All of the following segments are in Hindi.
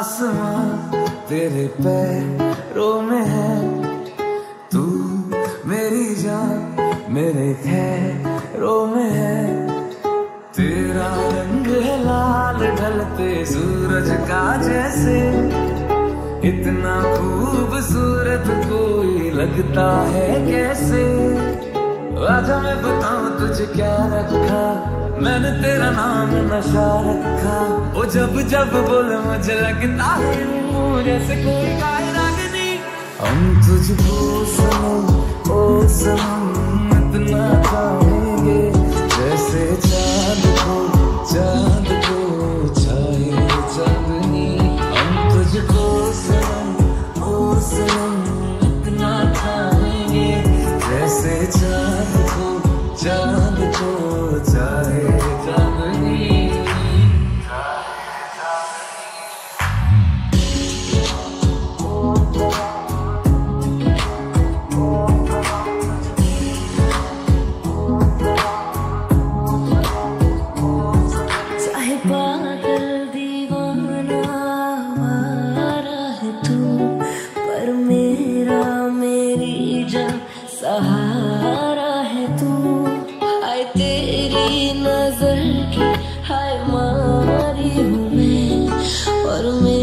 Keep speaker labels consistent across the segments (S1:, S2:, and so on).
S1: आसमां तेरे पैरों में है। तू मेरी जान, मेरे खैरों में है। तेरा रंग है लाल, ढलते सूरज का जैसे। इतना खूबसूरत कोई लगता है कैसे? आजा मैं बताऊँ तुझे क्या रखा? मैंने तेरा नाम नशा रखा। वो जब जब बोले, मुझे लगता है जैसे कोई हम तुझको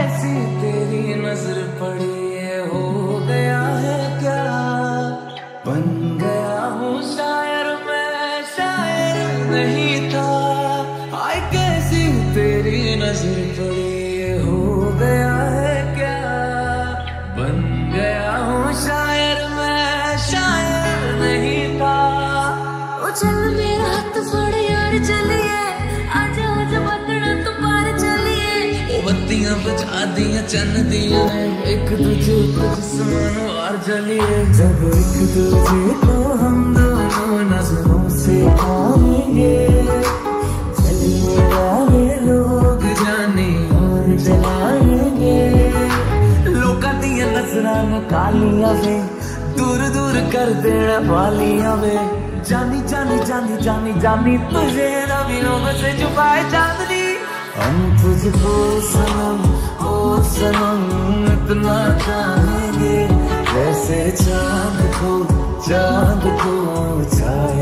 S2: कैसी
S1: तेरी नज़र पड़ी है हो गया है क्या? बन गया हूँ शायर मैं, शायर नहीं था। हाय कैसी तेरी नज़र पड़ी है हो गया है क्या? बन गया हूँ शायर मैं, शायर नहीं था।
S2: चल मेरा हाथ फड़ यार चलिए
S1: बत्तियाँ बुझा दिया चन्न दिया। ने एक दूजे को जिस्मानो और जलिए। जब एक दूजे को हम दोनों नज़रों से दिया नु कालियाँ वे, दूर दूर कर देना वालियाँ वे। जानी जानी जानी जानी जानी, तुझे रवि लोगों से छुपाए चांदनी हम तुझको सनम ओ सनम इतना चाहेंगे जैसे चाँद को चाँद को चांदनी